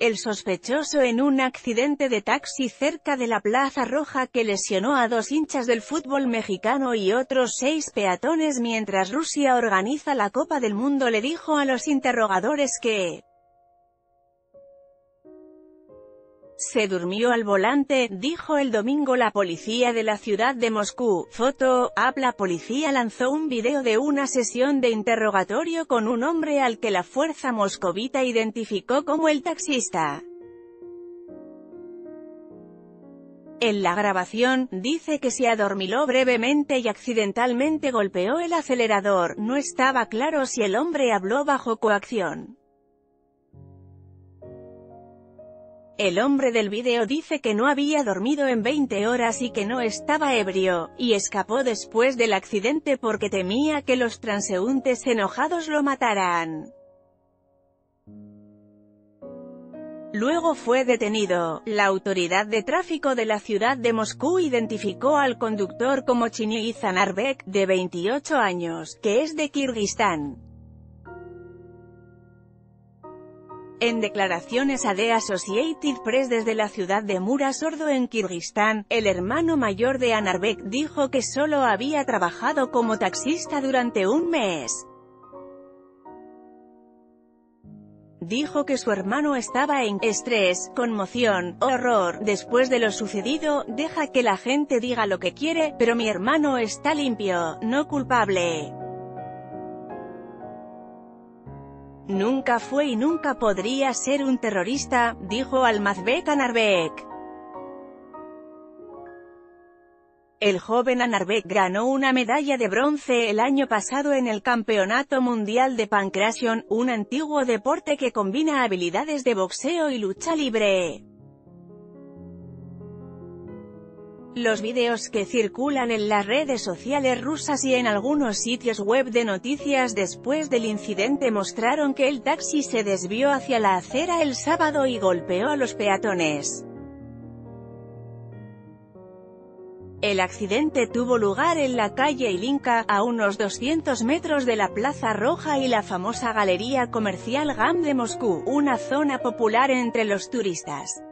El sospechoso en un accidente de taxi cerca de la Plaza Roja que lesionó a dos hinchas del fútbol mexicano y otros seis peatones mientras Rusia organiza la Copa del Mundo le dijo a los interrogadores que Se durmió al volante, dijo el domingo la policía de la ciudad de Moscú. Foto, app La policía lanzó un video de una sesión de interrogatorio con un hombre al que la fuerza moscovita identificó como el taxista. En la grabación, dice que se adormiló brevemente y accidentalmente golpeó el acelerador, no estaba claro si el hombre habló bajo coacción. El hombre del vídeo dice que no había dormido en 20 horas y que no estaba ebrio, y escapó después del accidente porque temía que los transeúntes enojados lo mataran. Luego fue detenido. La autoridad de tráfico de la ciudad de Moscú identificó al conductor como Chini Zanarbek, de 28 años, que es de Kirguistán. En declaraciones a The Associated Press desde la ciudad de Mura Sordo en Kirguistán, el hermano mayor de Anarbek dijo que solo había trabajado como taxista durante un mes. Dijo que su hermano estaba en estrés, conmoción, horror, después de lo sucedido, deja que la gente diga lo que quiere, pero mi hermano está limpio, no culpable. Nunca fue y nunca podría ser un terrorista, dijo Almazbek Anarbek. El joven Anarbek ganó una medalla de bronce el año pasado en el Campeonato Mundial de Pancration, un antiguo deporte que combina habilidades de boxeo y lucha libre. Los videos que circulan en las redes sociales rusas y en algunos sitios web de noticias después del incidente mostraron que el taxi se desvió hacia la acera el sábado y golpeó a los peatones. El accidente tuvo lugar en la calle Ilinka, a unos 200 metros de la Plaza Roja y la famosa galería comercial GAM de Moscú, una zona popular entre los turistas.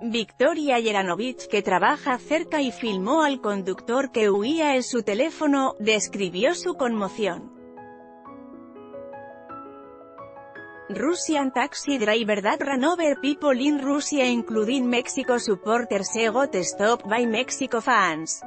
Victoria Yeranovich, que trabaja cerca y filmó al conductor que huía en su teléfono, describió su conmoción. Russian taxi driver that ran over people in Russia including Mexico supporters got stopped by Mexico fans.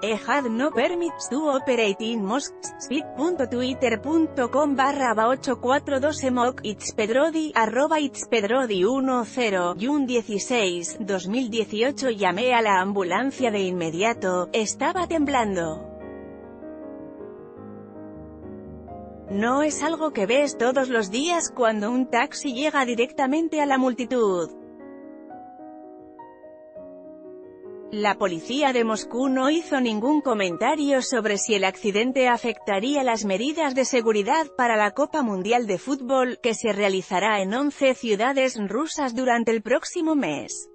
E had no permits to operate in Moscow. Speed.twitter.com barra 842 emoc itspedrodi arroba itspedrodi 10 Jun 16, 2018 Llamé a la ambulancia de inmediato, estaba temblando. No es algo que ves todos los días cuando un taxi llega directamente a la multitud. La policía de Moscú no hizo ningún comentario sobre si el accidente afectaría las medidas de seguridad para la Copa Mundial de Fútbol, que se realizará en 11 ciudades rusas durante el próximo mes.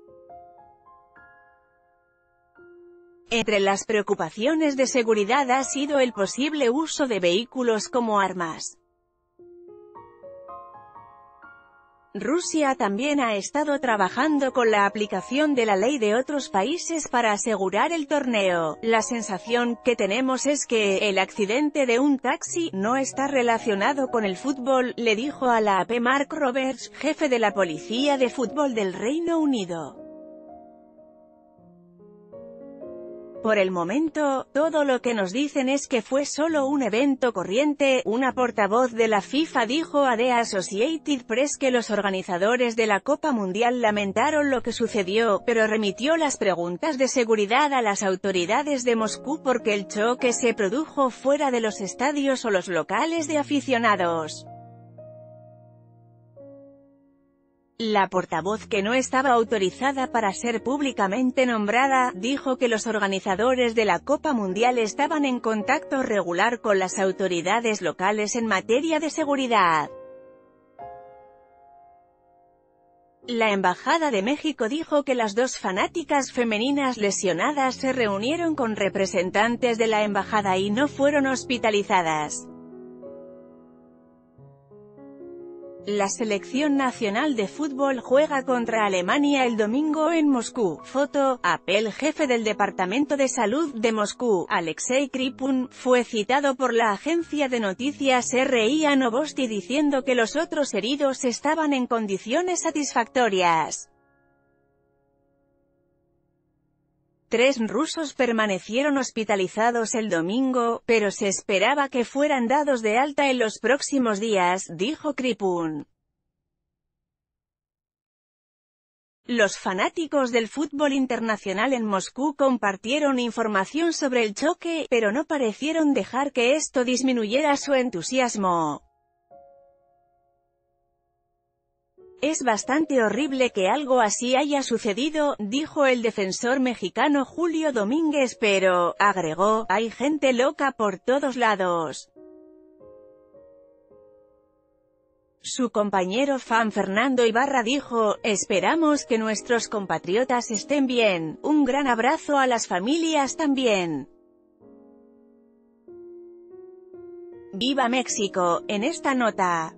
Entre las preocupaciones de seguridad ha sido el posible uso de vehículos como armas. Rusia también ha estado trabajando con la aplicación de la ley de otros países para asegurar el torneo. La sensación que tenemos es que el accidente de un taxi no está relacionado con el fútbol, le dijo a la AP Mark Roberts, jefe de la policía de fútbol del Reino Unido. Por el momento, todo lo que nos dicen es que fue solo un evento corriente, una portavoz de la FIFA dijo a The Associated Press que los organizadores de la Copa Mundial lamentaron lo que sucedió, pero remitió las preguntas de seguridad a las autoridades de Moscú porque el choque se produjo fuera de los estadios o los locales de aficionados. La portavoz que no estaba autorizada para ser públicamente nombrada, dijo que los organizadores de la Copa Mundial estaban en contacto regular con las autoridades locales en materia de seguridad. La Embajada de México dijo que las dos fanáticas femeninas lesionadas se reunieron con representantes de la embajada y no fueron hospitalizadas. La selección nacional de fútbol juega contra Alemania el domingo en Moscú. Foto, Apple jefe del Departamento de Salud de Moscú, Alexei Kripun, fue citado por la agencia de noticias RIA Novosti diciendo que los otros heridos estaban en condiciones satisfactorias. Tres rusos permanecieron hospitalizados el domingo, pero se esperaba que fueran dados de alta en los próximos días, dijo Kripun. Los fanáticos del fútbol internacional en Moscú compartieron información sobre el choque, pero no parecieron dejar que esto disminuyera su entusiasmo. Es bastante horrible que algo así haya sucedido, dijo el defensor mexicano Julio Domínguez pero, agregó, hay gente loca por todos lados. Su compañero fan Fernando Ibarra dijo, esperamos que nuestros compatriotas estén bien, un gran abrazo a las familias también. ¡Viva México! En esta nota.